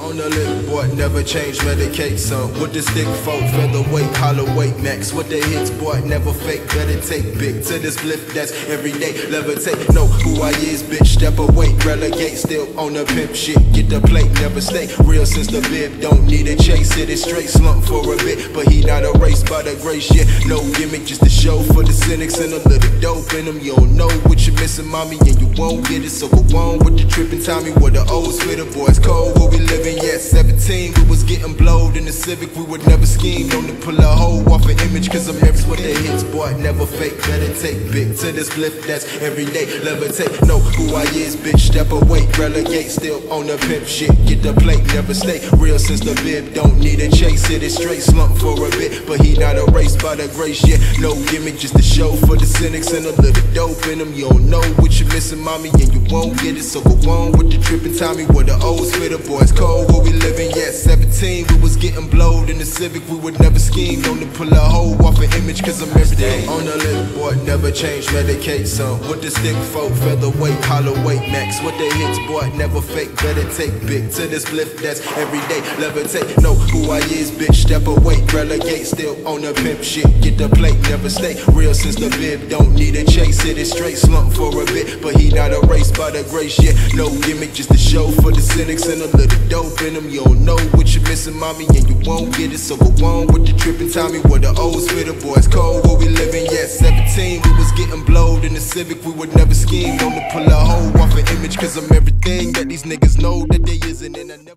On the lip, boy, never change, medicate some. With the stick folk, featherweight, hollow weight max. With the hits, boy, never fake, better take big. To this bliff, that's everyday, levitate. Know who I is, bitch, step away, relegate. Still on the pimp shit, get the plate, never stay. Real since the bib, don't need a chase. It is straight slump for a bit, but he not erased by the grace yet. No gimmick, just a show for the cynics and a them. You don't know what you're missing, mommy, and you won't get it. So go on with the tripping, Tommy, where the old spitter boys cold, where we living, yeah, 17. We was getting blowed in the Civic, we would never scheme. Known to pull a hoe off an image, cause I'm every they hits, boy, never fake. Better take big to this bliff, that's everyday. Levitate, know who I is, bitch, step away, relegate. Still on the pimp shit, get the plate, never stay. Real since the bib, don't need a chase, it is straight slump for a bit. But he not erased by the grace, yeah. No gimmick, just a show for the cynics and a little dope in them. You don't know what you're missing, mommy, and you won't get it. So go on with the tripping, Tommy, where the old spitter boys cold, where we living, yeah. 17, we was getting blowed in the Civic, we would never scheme. Known to pull a hoe off an image, cause I'm everyday. On the lip, boy, never change, medicate some. With the stick folk, featherweight, hollow weight max. With the hits, boy, never fake, better take big. To this bliff, that's everyday. Levitate, know who I is, bitch, step away, relegate. Still on the pimp shit, get the plate, never stay. Real since the bib, don't need a chase, it is straight slump for a bit. But he not erased by the grace, yeah. No gimmick, just a show for the cynics and a little dope in them. You don't know what you're missing, mommy, and you won't get it. So go on with the tripping, Tommy, where the old spitter boys 18, we was getting blowed in the Civic. We would never scheme. on to pull a hoe off an image, cause I'm everything that these niggas know that they isn't. And I never.